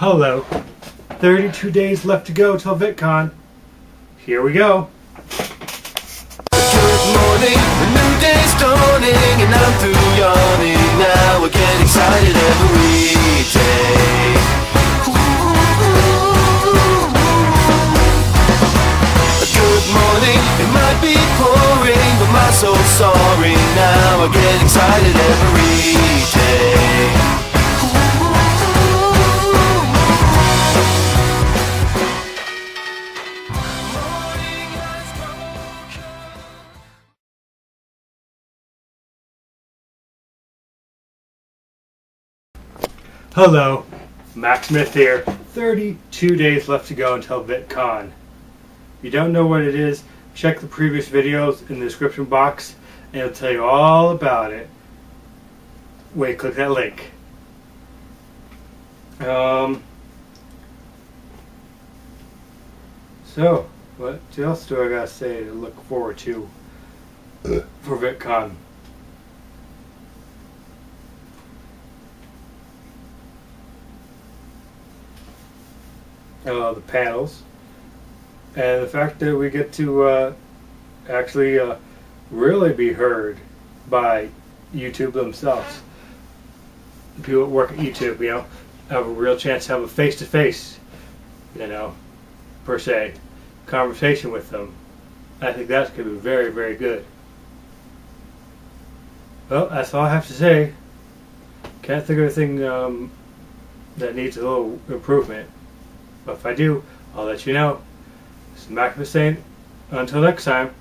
Hello. 32 days left to go till VidCon. Here we go. Good morning, a new day's dawning, and I'm through yawning now. Excited every Hello. Max Smith here. 32 days left to go until VidCon. If you don't know what it is, check the previous videos in the description box and it'll tell you all about it. Wait, click that link. Um. So, what else do I gotta say to look forward to for VidCon? Uh, the panels, and the fact that we get to uh, actually uh, really be heard by YouTube themselves. The people that work at YouTube, you know, have a real chance to have a face to face, you know, per se, conversation with them. I think that's going to be very, very good. Well, that's all I have to say. Can't think of anything um, that needs a little improvement. But if I do, I'll let you know. This is Mac saying, until next time,